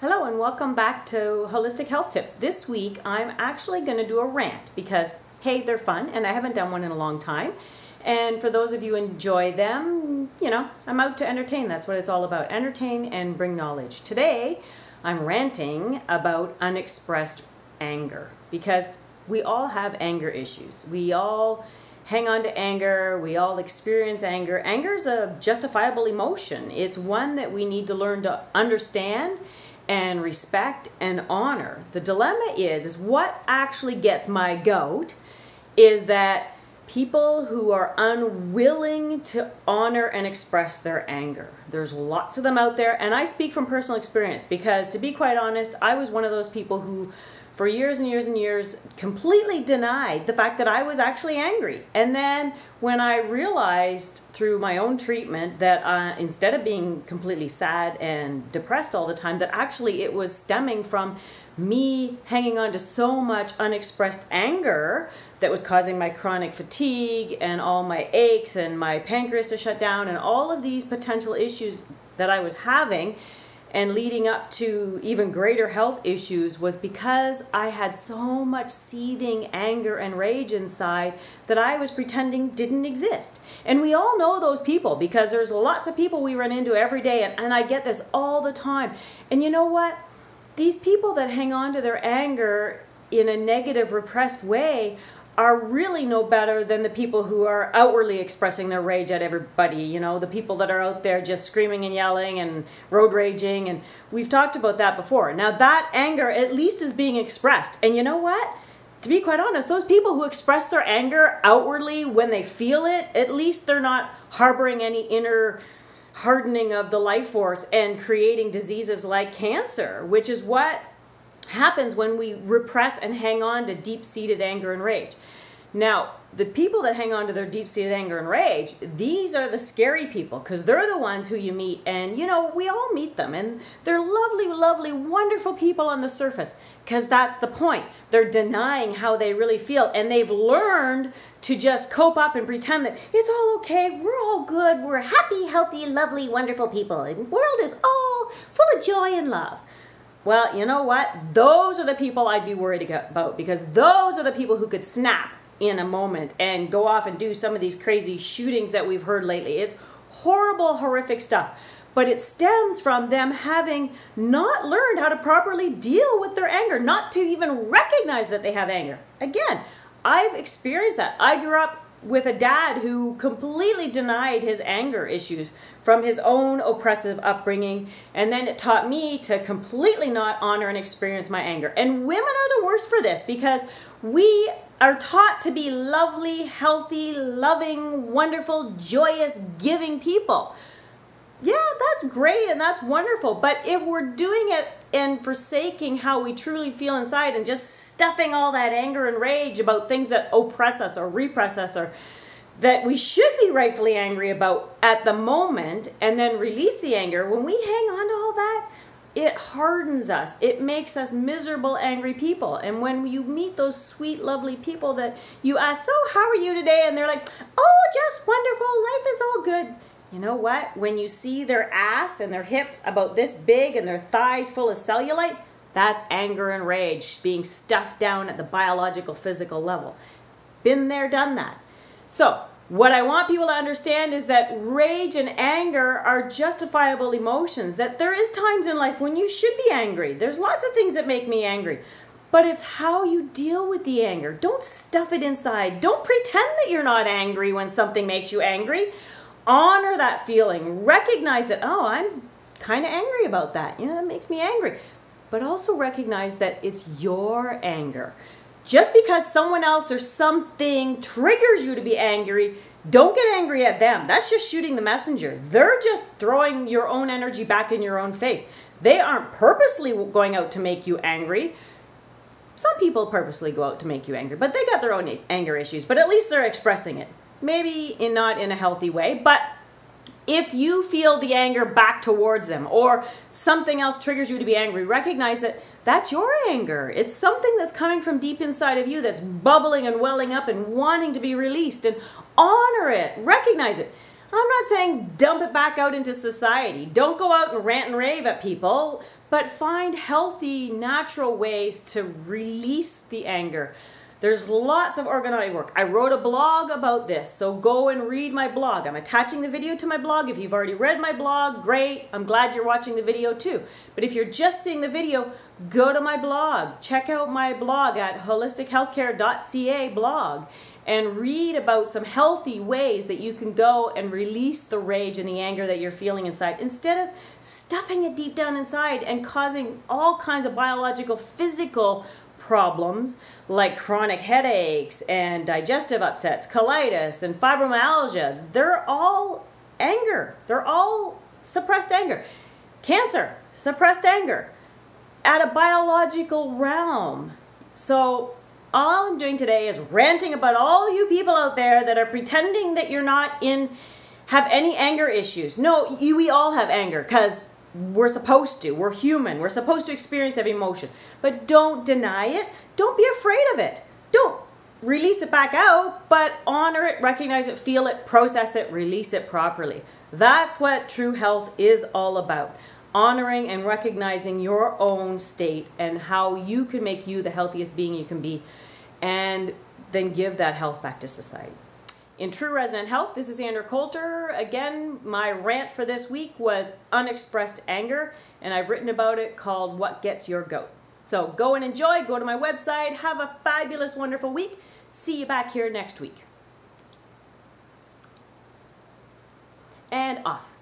Hello and welcome back to Wholistic Health Tips. This week I'm actually going to do a rant because, hey, they're fun and I haven't done one in a long time. And for those of you enjoy them, you know, I'm out to entertain. That's what it's all about entertain and bring knowledge. Today I'm ranting about unexpressed anger because we all have anger issues. We all hang on to anger. We all experience anger. Anger is a justifiable emotion. It's one that we need to learn to understand and respect and honor. The dilemma is is what actually gets my goat is that people who are unwilling to honor and express their anger. There's lots of them out there and I speak from personal experience because to be quite honest, I was one of those people who for years and years and years completely denied the fact that I was actually angry. And then when I realized through my own treatment that uh, instead of being completely sad and depressed all the time, that actually it was stemming from me hanging on to so much unexpressed anger that was causing my chronic fatigue and all my aches and my pancreas to shut down and all of these potential issues that I was having and leading up to even greater health issues was because I had so much seething anger and rage inside that I was pretending didn't exist. And we all know those people because there's lots of people we run into every day, and, and I get this all the time. And you know what? These people that hang on to their anger in a negative, repressed way are really no better than the people who are outwardly expressing their rage at everybody. You know, the people that are out there just screaming and yelling and road raging. And we've talked about that before. Now, that anger at least is being expressed. And you know what? To be quite honest, those people who express their anger outwardly when they feel it, at least they're not harboring any inner hardening of the life force and creating diseases like cancer, which is what happens when we repress and hang on to deep seated anger and rage. Now, the people that hang on to their deep seated anger and rage, these are the scary people because they're the ones who you meet. And, you know, we all meet them and they're lovely, lovely, wonderful people on the surface because that's the point. They're denying how they really feel and they've learned to just cope up and pretend that it's all okay, we're all good, we're happy, healthy, lovely, wonderful people. And the world is all full of joy and love. Well, you know what? Those are the people I'd be worried about because those are the people who could snap in a moment and go off and do some of these crazy shootings that we've heard lately. It's horrible, horrific stuff. But it stems from them having not learned how to properly deal with their anger, not to even recognize that they have anger. Again, I've experienced that. I grew up with a dad who completely denied his anger issues from his own oppressive upbringing and then it taught me to completely not honor and experience my anger. And women are the worst for this because we are taught to be lovely healthy loving wonderful joyous giving people yeah that's great and that's wonderful but if we're doing it and forsaking how we truly feel inside and just stuffing all that anger and rage about things that oppress us or repress us or that we should be rightfully angry about at the moment and then release the anger, when we hang on to all that, it hardens us. It makes us miserable, angry people. And when you meet those sweet, lovely people that you ask, So, how are you today? And they're like, Oh, just wonderful. Life is all good you know what? When you see their ass and their hips about this big and their thighs full of cellulite, that's anger and rage being stuffed down at the biological, physical level. Been there, done that. So, what I want people to understand is that rage and anger are justifiable emotions, that there is times in life when you should be angry. There's lots of things that make me angry. But it's how you deal with the anger. Don't stuff it inside. Don't pretend that you're not angry when something makes you angry honor that feeling. Recognize that, oh, I'm kind of angry about that. You know, that makes me angry. But also recognize that it's your anger. Just because someone else or something triggers you to be angry, don't get angry at them. That's just shooting the messenger. They're just throwing your own energy back in your own face. They aren't purposely going out to make you angry. Some people purposely go out to make you angry, but they got their own anger issues, but at least they're expressing it maybe in not in a healthy way, but if you feel the anger back towards them or something else triggers you to be angry, recognize that that's your anger. It's something that's coming from deep inside of you that's bubbling and welling up and wanting to be released and honor it. Recognize it. I'm not saying dump it back out into society. Don't go out and rant and rave at people, but find healthy, natural ways to release the anger. There's lots of organized work. I wrote a blog about this, so go and read my blog. I'm attaching the video to my blog. If you've already read my blog, great. I'm glad you're watching the video too. But if you're just seeing the video, go to my blog. Check out my blog at wholistichealthcare.ca blog and read about some healthy ways that you can go and release the rage and the anger that you're feeling inside instead of stuffing it deep down inside and causing all kinds of biological, physical problems like chronic headaches and digestive upsets, colitis, and fibromyalgia. They're all anger. They're all suppressed anger. Cancer, suppressed anger at a biological realm. So, all I'm doing today is ranting about all you people out there that are pretending that you're not in have any anger issues. No, you we all have anger cuz we're supposed to. We're human. We're supposed to experience every emotion. But don't deny it. Don't be afraid of it. Don't release it back out, but honor it, recognize it, feel it, process it, release it properly. That's what true health is all about. Honoring and recognizing your own state and how you can make you the healthiest being you can be, and then give that health back to society. In True Resident Health, this is Andrea Coulter. Again, my rant for this week was unexpressed anger, and I've written about it called What Gets Your Goat. So go and enjoy, go to my website, have a fabulous, wonderful week. See you back here next week. And off.